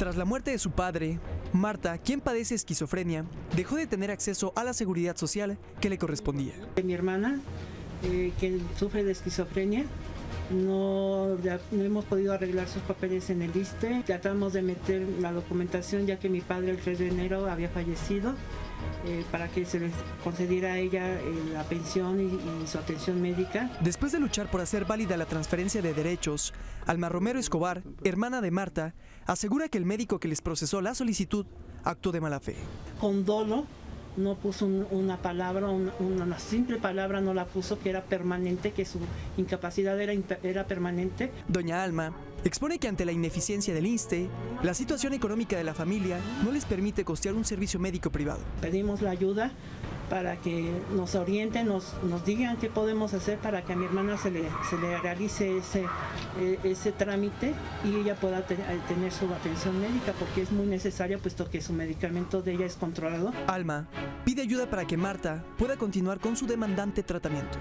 Tras la muerte de su padre, Marta, quien padece esquizofrenia, dejó de tener acceso a la seguridad social que le correspondía. Mi hermana, eh, que sufre de esquizofrenia, no, ya no hemos podido arreglar sus papeles en el ISTE. Tratamos de meter la documentación ya que mi padre el 3 de enero había fallecido eh, para que se les concediera a ella eh, la pensión y, y su atención médica. Después de luchar por hacer válida la transferencia de derechos, Alma Romero Escobar, hermana de Marta, asegura que el médico que les procesó la solicitud actuó de mala fe. Con dolo no puso un- una palabra, un- una, simple palabra no la puso que era permanente, que su incapacidad era, era permanente. Doña Alma expone que ante la ineficiencia del INSTE, la situación económica de la familia no les permite costear un servicio médico privado. Pedimos la ayuda para que nos orienten, nos, nos digan qué podemos hacer para que a mi hermana se le, se le realice ese, eh, ese trámite y ella pueda eh, tener su atención médica porque es muy necesaria puesto que su medicamento de ella es controlado. Alma pide ayuda para que Marta pueda continuar con su demandante tratamiento.